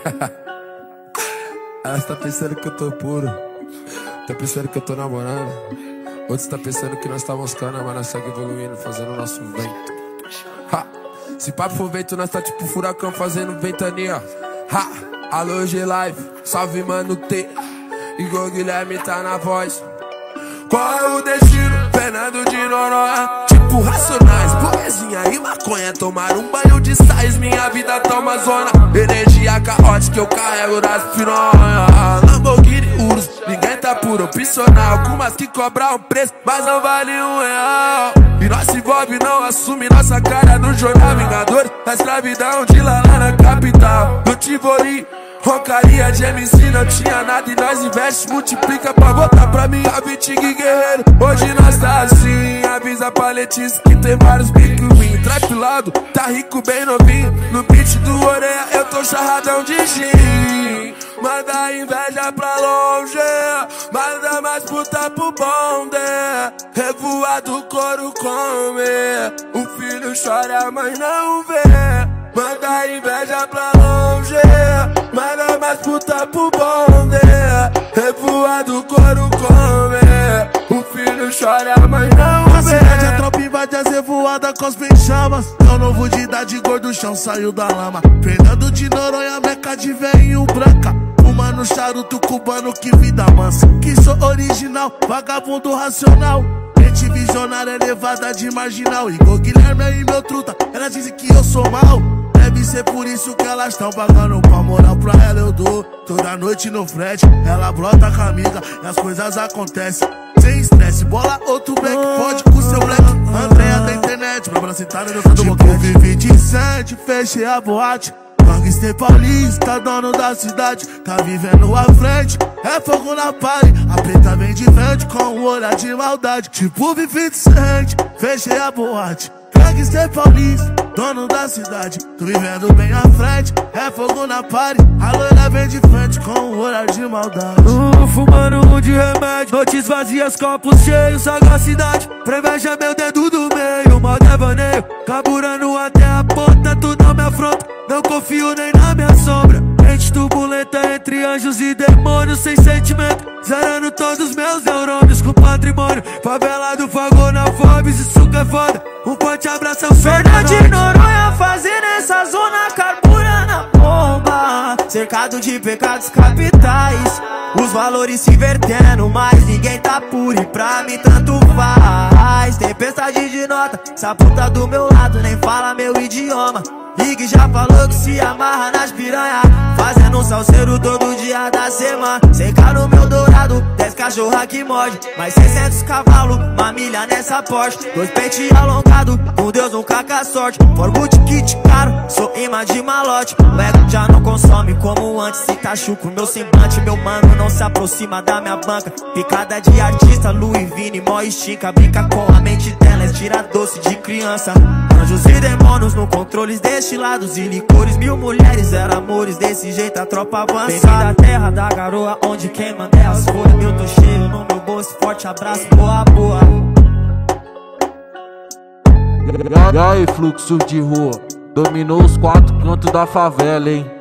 Elas tá pensando que eu tô puro. Tá pensando que eu tô namorando. Outros tá pensando que nós tá moscando, mas nós segue evoluindo, fazendo o nosso vento. Ha! Se papo for vento, nós tá tipo furacão fazendo ventania. Ha! Alô, G-Live, salve mano T. Igor Guilherme tá na voz. Qual é o destino? Fernando de Noronha Tipo racionais, poesia e maconha Tomar um banho de sais, minha vida toma zona Energia caótica eu carrego das piranha Lamborghini Urus, ninguém tá por opcional Algumas que cobram preço, mas não vale um real. E nós se envolve, não assume nossa cara no jornal. Vingador da escravidão de lá, lá na capital. No Tivoli Roncaria de MC não tinha nada. E nós investe, multiplica pra voltar pra mim a Vitig Guerreiro. Hoje nós tá assim, Letícia que tem vários pique ruim. Trap lado, tá rico bem novinho. No beat do Oreia eu tô charradão de gin. Manda inveja pra longe, manda mais puta pro bonde. Revoado couro come, o filho chora, mãe não vê. Manda inveja pra longe Manda mais puta pro bonde é tropa invade as revoadas cospe chamas É o novo de idade, gordo chão saiu da lama. Fernando de Noronha, meca de veinho branca. Mano, charuto cubano, que vida mansa. Que sou original, vagabundo racional. Mente visionária elevada de marginal. Igor Guilherme e meu truta, elas dizem que eu sou mal. Deve ser por isso que elas tão pagando pra moral pra ela eu dou. Toda noite no frete, ela brota com a amiga E as coisas acontecem sem estresse Bola outro black, pode com seu black Andréia da internet, pra bracitada no do boquete. Vivi de sete, fechei a boate. Gangster paulista, dono da cidade Tá vivendo à frente, é fogo na pare A preta vem de frente com um olhar de maldade. Tipo Vivi de sete, fechei a boate Gangster paulista dono da cidade. Tô vivendo bem à frente, é fogo na party. A loira vem de frente com um olhar de maldade. Uh, fumando um de remédio, noites vazias, copos cheios, sagacidade. Preveja meu dedo do meio, mal devaneio. Carburando até a ponta, tudo na minha afronta. Não confio nem na minha sombra. Mente turbulenta entre anjos e demônios sem sentimento. Zerando todos meus neurônios com patrimônio. Favela do Fagor na Forbes, isso que é foda. Um forte abraço ao de Noronha fazendo essa zona carburando a bomba Cercado de pecados capitais Os valores se invertendo, mas ninguém tá puro E pra mim tanto faz Tempestade de nota, essa puta do meu lado nem fala meu idioma Ig já falou que se amarra nas piranha. Fazendo salseiro todo dia da semana. Seca no meu dourado, 10 cachorra que morde. Mais 600 cavalos, uma milha nessa Porsche. Dois peitos alongados, com Deus nunca com a sorte. Forboot kit caro, sou imã de malote. O ego já não consome como antes. Se tá meu semblante, meu mano não se aproxima da minha banca. Picada de artista, Louis Vini, mó estica. Brinca com a mente delas, tira doce de criança Anjos e demônios no controles destilados e licores. Mil mulheres eram amores, desse jeito a tropa avança. Vem da terra da garoa, onde quem manda é as folhas. Tô cheio no meu bolso, forte abraço, boa, boa. E aí, fluxo de rua, dominou os quatro cantos da favela, hein